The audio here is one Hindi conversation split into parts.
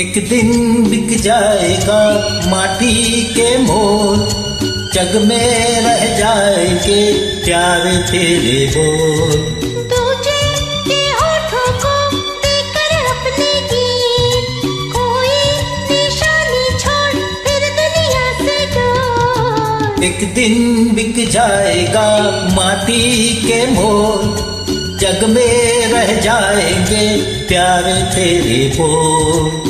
एक दिन बिक जाएगा माटी के मोल जग में रह जाएँगे प्यार तेरे बोल। तुझे के होठों को देकर अपने गीत कोई निशानी छोड़ फिर दुनिया से दूर एक दिन बिक जाएगा माटी के मोल जग में रह जाएँगे प्यार तेरे बोल।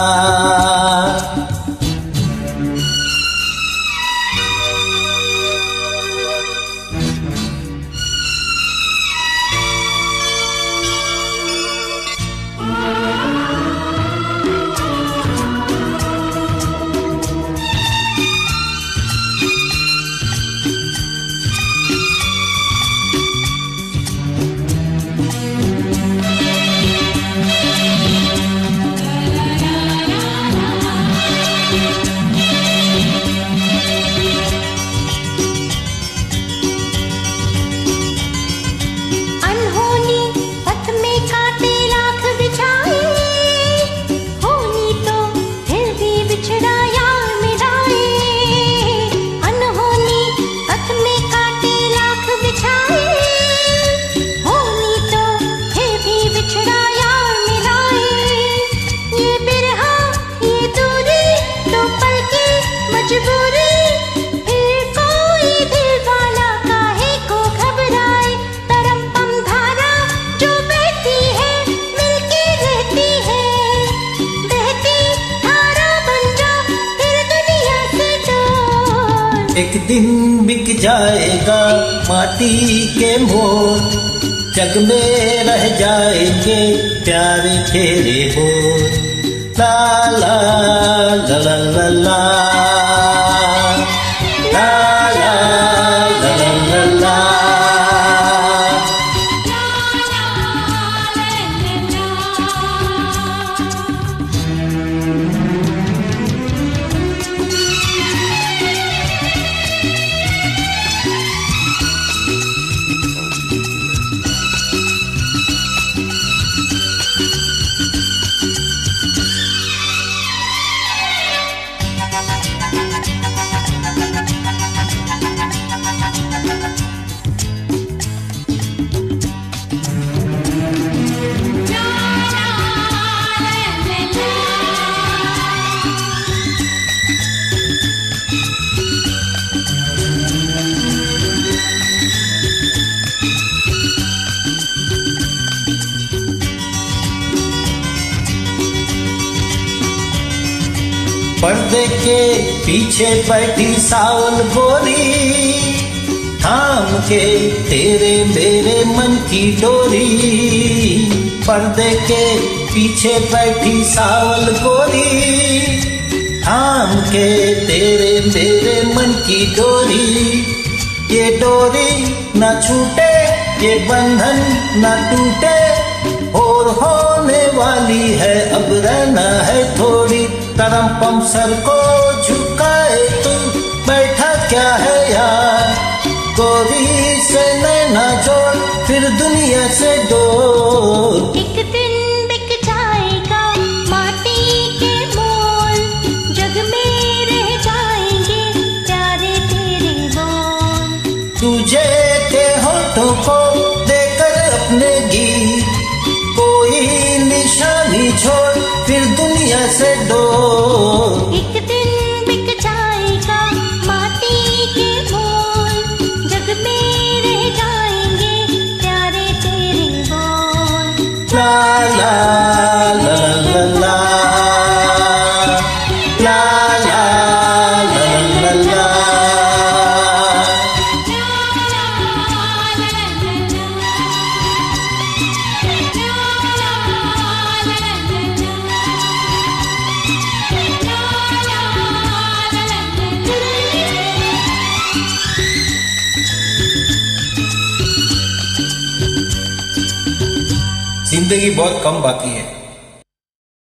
एक दिन बिक जाएगा, माटी के मोर। जग में रह जाएँगे प्यार तेरे हो ला ला ला ला ला। पर्दे के पीछे बैठी सावन गोरी थाम के तेरे मेरे मन की डोरी। पर्दे के पीछे बैठी सावल गोरी थाम के तेरे मेरे मन की डोरी। ये डोरी न छूटे, ये बंधन न टूटे, और होने वाली है अब रहना है थोड़ी। तरम पम सर को झुकाए तू बैठा क्या है यार? गोरी से नैना जोड़ फिर दुनिया से दो एक दिन बिक जाएगा माटी के मोल। जग में रह जाएँगे प्यारे तेरे बोल तुझे के होठों को देकर अपने गीत। कोई निशानी छोड़ फिर दुनिया से डो। एक ज़िंदगी बहुत कम बाकी है।